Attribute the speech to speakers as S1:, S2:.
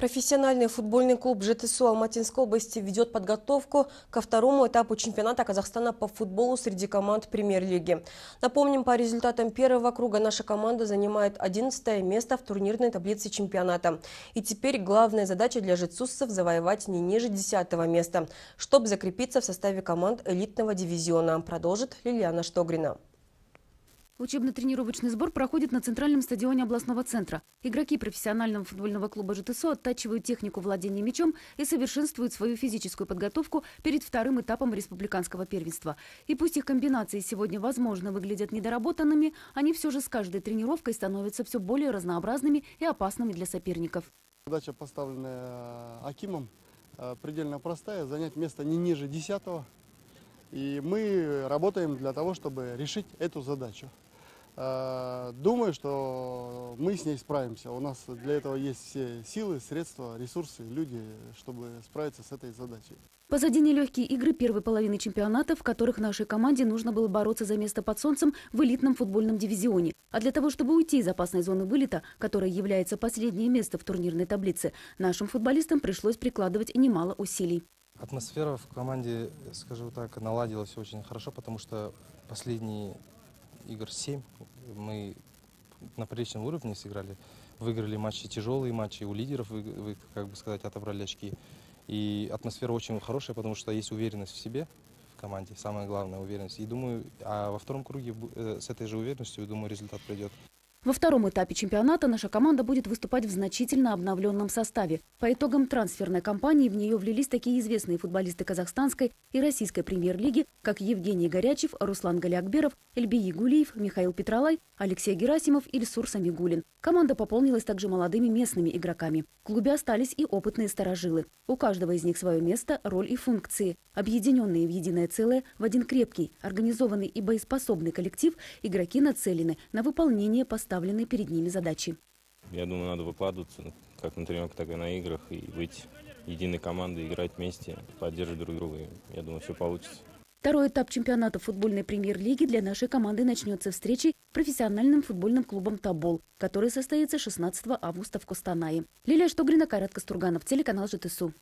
S1: Профессиональный футбольный клуб ЖТСУ Алматинской области ведет подготовку ко второму этапу чемпионата Казахстана по футболу среди команд премьер-лиги. Напомним, по результатам первого круга наша команда занимает 11 место в турнирной таблице чемпионата. И теперь главная задача для жицуссов – завоевать не ниже 10 места, чтобы закрепиться в составе команд элитного дивизиона, продолжит Лилиана Штогрина.
S2: Учебно-тренировочный сбор проходит на центральном стадионе областного центра. Игроки профессионального футбольного клуба ЖТСО оттачивают технику владения мячом и совершенствуют свою физическую подготовку перед вторым этапом республиканского первенства. И пусть их комбинации сегодня, возможно, выглядят недоработанными, они все же с каждой тренировкой становятся все более разнообразными и опасными для соперников.
S3: Задача, поставленная Акимом, э, предельно простая – занять место не ниже 10 И мы работаем для того, чтобы решить эту задачу. Э, думаю, что мы с ней справимся. У нас для этого есть все силы, средства, ресурсы, люди, чтобы справиться с этой задачей.
S2: Позади нелегкие игры первой половины чемпионата, в которых нашей команде нужно было бороться за место под солнцем в элитном футбольном дивизионе. А для того, чтобы уйти из опасной зоны вылета, которая является последнее место в турнирной таблице, нашим футболистам пришлось прикладывать немало усилий.
S4: Атмосфера в команде, скажу так, наладилась очень хорошо, потому что последние игр 7. Мы на приличном уровне сыграли. Выиграли матчи, тяжелые матчи. У лидеров, вы, вы, как бы сказать, отобрали очки. И атмосфера очень хорошая, потому что есть уверенность в себе в команде. Самое главное, уверенность. И думаю, а во втором круге э, с этой же уверенностью, думаю, результат придет.
S2: Во втором этапе чемпионата наша команда будет выступать в значительно обновленном составе. По итогам трансферной кампании в нее влились такие известные футболисты казахстанской и российской премьер-лиги, как Евгений Горячев, Руслан Галиакберов, Эльбий Гулиев, Михаил Петролай, Алексей Герасимов и Ильсур Самигулин. Команда пополнилась также молодыми местными игроками. В клубе остались и опытные старожилы. У каждого из них свое место, роль и функции. Объединенные в единое целое, в один крепкий, организованный и боеспособный коллектив, игроки нацелены на выполнение поставленной перед ними задачи.
S5: Я думаю, надо выкладываться как на тренировках, так и на играх и быть единой командой, играть вместе, поддерживать друг друга. Я думаю, все получится.
S2: Второй этап чемпионата футбольной премьер-лиги для нашей команды начнется встречей с профессиональным футбольным клубом «Табол», который состоится 16 августа в Костанае. Лилия Штогрина, Кайрат Кастурганов, телеканал ЖТСУ.